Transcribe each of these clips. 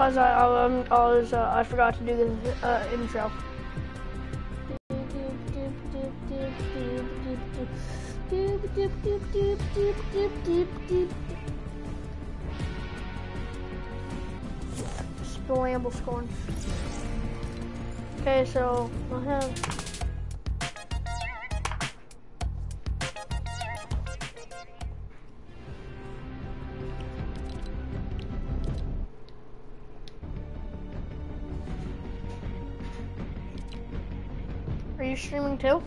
Cause I, I, um, I was, uh, I forgot to do the uh, intro. Splamble scorn. Okay, so I have. You streaming too?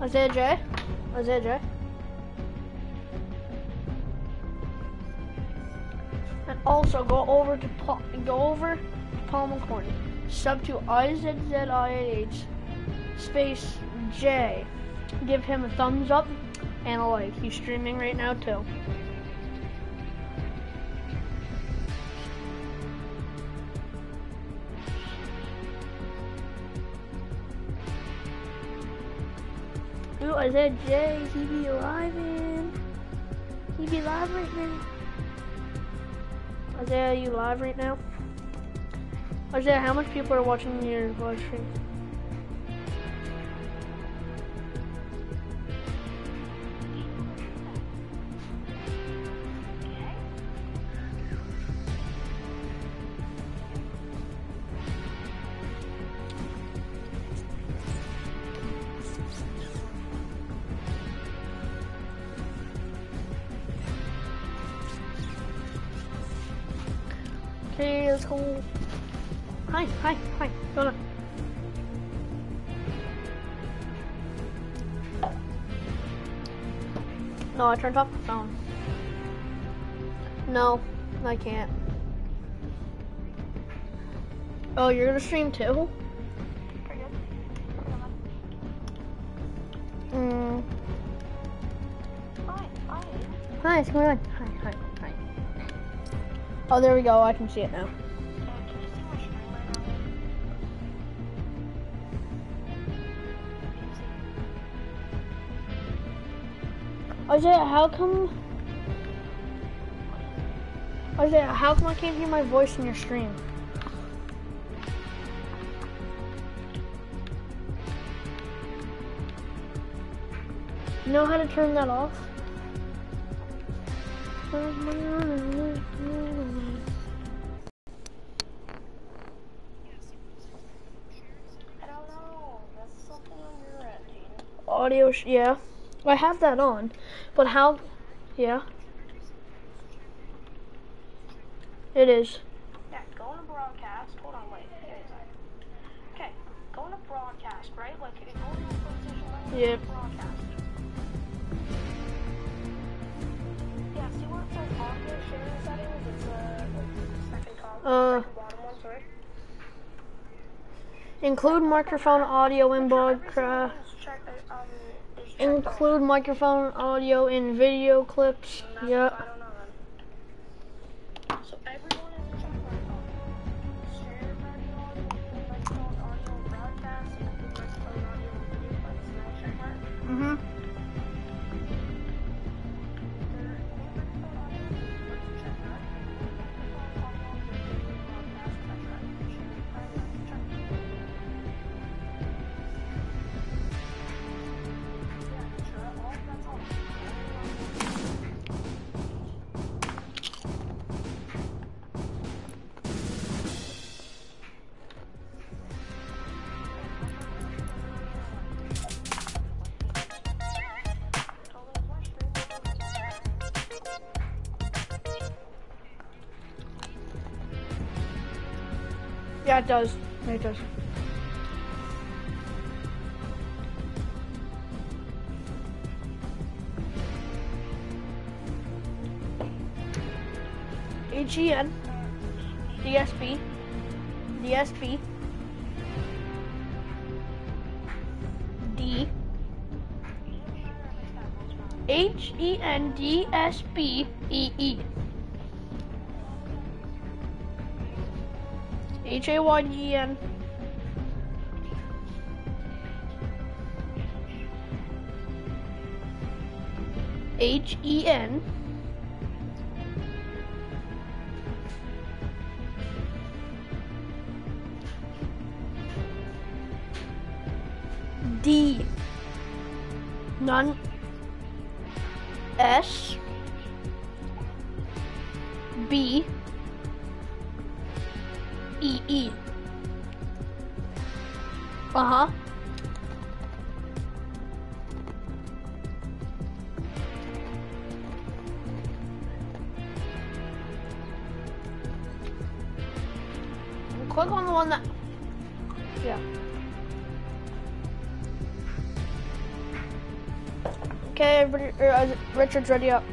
Isaiah J? Isaiah J? And also go over to Paul, go over to. Sub to IZZIAH space J. Give him a thumbs up and a like. He's streaming right now too. Ooh, Isaiah J, he be alive in. He be live right now. Isaiah, are you live right now? Isaiah, how much people are watching your live stream? Let's go. Hi, hi, hi. On. No, I turned off the phone. No, I can't. Oh, you're gonna stream too? Mm. Hi, what's going on? Hi, hi, hi. Oh, there we go. I can see it now. Isaiah, how come? Isaiah, how come I can't hear my voice in your stream? You know how to turn that off? Audio, yeah. I have that on, but how? Yeah. It is. Yeah, go into broadcast. Hold on, wait. Give me a second. Okay, go into broadcast, right? Like, if you go into PlayStation, right? Yeah. Broadcast. Yeah, see where it says audio sharing settings? It's, uh, like, second top, Uh. second bottom one, sorry. Include microphone audio in broadcast. Just check, uh, um, is checked off. Include microphone audio in video clips. And Yeah, it does. It does. H-E-N DSP DSP D H E N D S P E AJ1 none. S. B. E E. Uh huh. Click on the one that. Yeah. Okay, er, uh, Richard's ready up.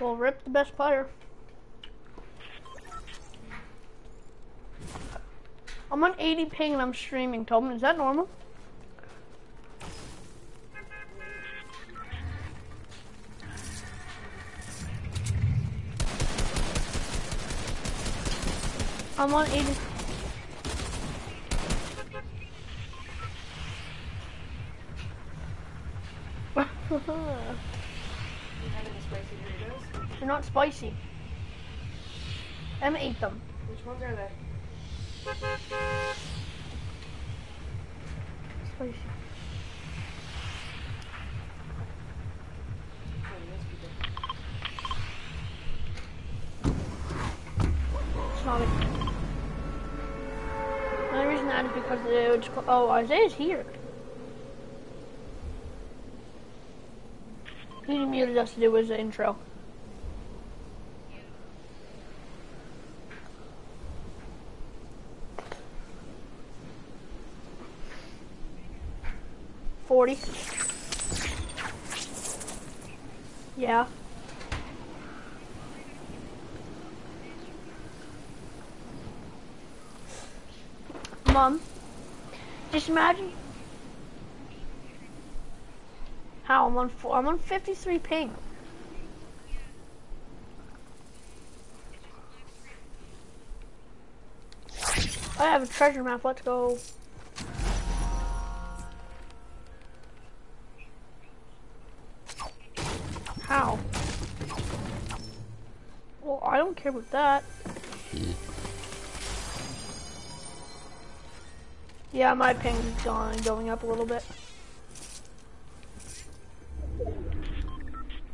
Well, rip the best player. I'm on 80 ping and I'm streaming, Tobin. Is that normal? I'm on 80. You having the spicy Doritos? They're not spicy. Emma ate them. Which ones are they? Spicy. You must be good. It's not it. The only reason that is because it would. just- Oh, Isaiah's here. He muted us to do his intro. Forty. Yeah. Mom, just imagine. How I'm on four, I'm on 53 ping. I have a treasure map. Let's go. Don't care about that. Yeah, my ping's gone going up a little bit.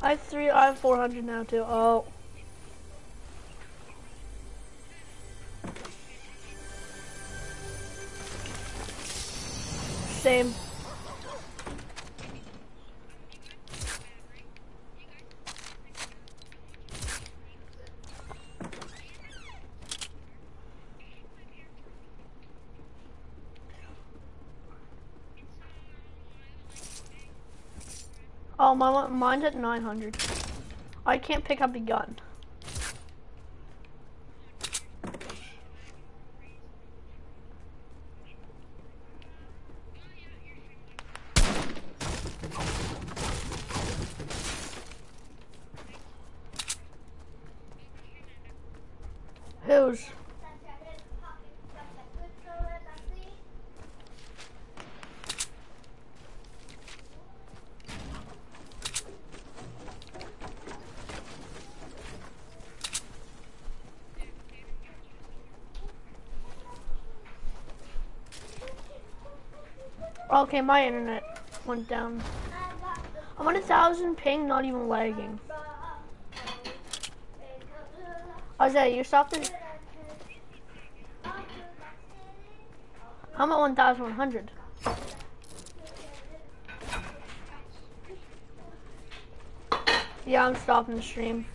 I have three. I have 400 now too. Oh. Same. Oh, my mine's at 900. I can't pick up a gun. Whose? Okay, my internet went down. I'm on a thousand ping, not even lagging. Isaiah, that you stopped it? I'm at 1,100. Yeah, I'm stopping the stream.